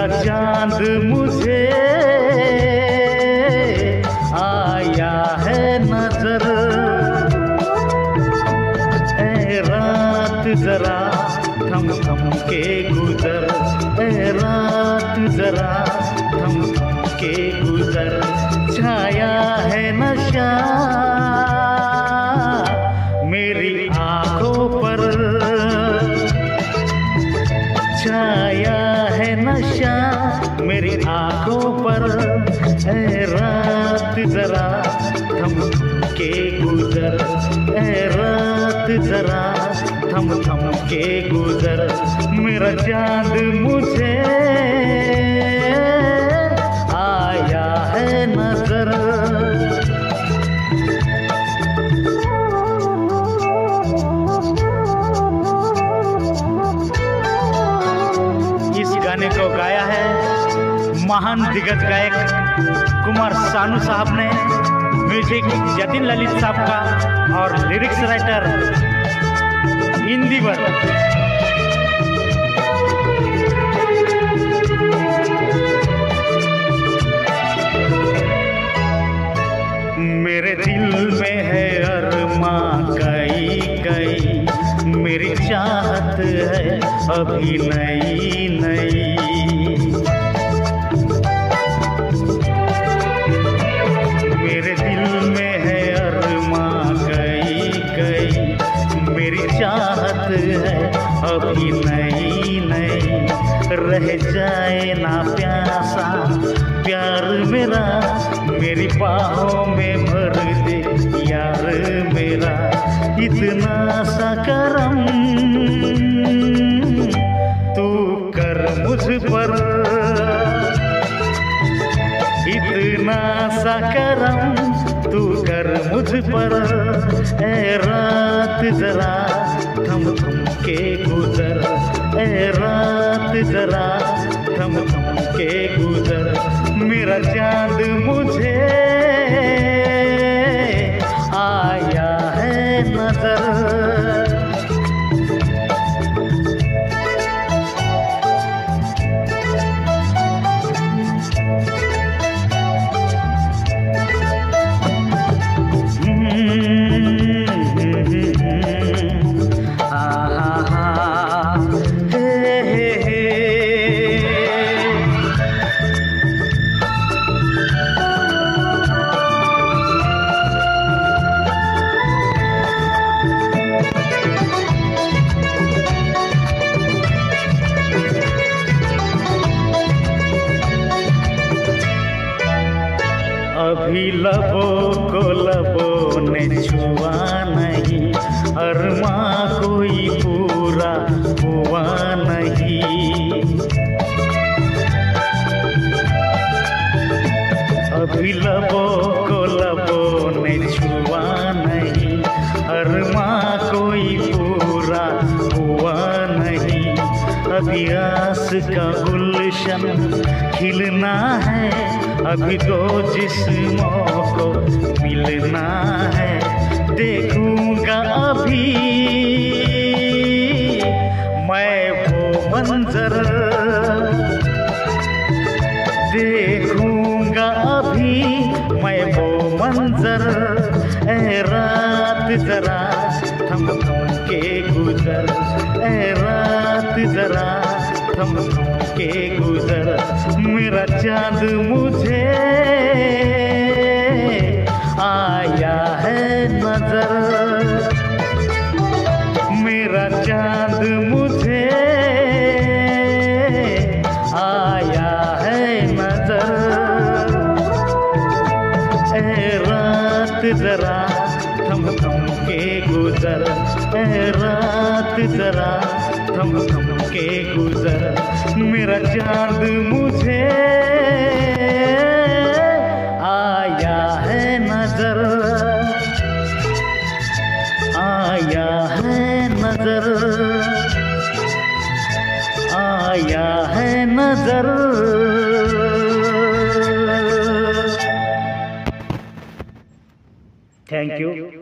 मेरा चाँद मुझे आया है नज़र। ए रात जरा थम थम के गुजर। ए रात जरा थम थम के गुजर। छाया है नशा मेरी आँखों पर है रात जरा। थम के गुजर, है रात जरा। थम थम के गुजर। मेरा चाँद मुझे महान दिग्गज गायक कुमार सानू साहब ने म्यूज़िक जतिन ललित साहब का और लिरिक्स राइटर हिंदी पर। मेरे दिल में है अरमा कई कई, मेरी चाहत है अभी नई नई। मेरी चाहत है, अभी नहीं नई रह जाए ना प्यासा, प्यार मेरा। मेरी बाहों में भर दे यार मेरा। इतना सा करम तू कर मुझ पर। इतना सा करम तू कर मुझ पर। ए रात जरा, थम थम के गुजर। ए रात जरा, थम थम के गुजर। मेरा चाँद मुझे अभी लबों को लबों ने छुआ नहीं अरमा कोई पूरा हुआ नहीं। अभी लबों को लबों ने छुआ नहीं अरमा कोई पूरा हुआ नहीं। अभी आस का गुलशन खिलना है अभी तो जिस को मिलना है, देखूँगा अभी। मैं वो मंजर देखूँगा अभी। मैं वो मंजर ए रात जरा थम थम के गुजर ए रात जरा थम के गुजर। मेरा चाँद मुझे आया है नज़र। मेरा चाँद मुझे आया है नज़र। ए रात जरा थम थम के गुजर। ए रात जरा थम थम के गुजर, मेरा चाँद मुझे आया है नज़र। आया है नज़र। आया है नज़र। Thank you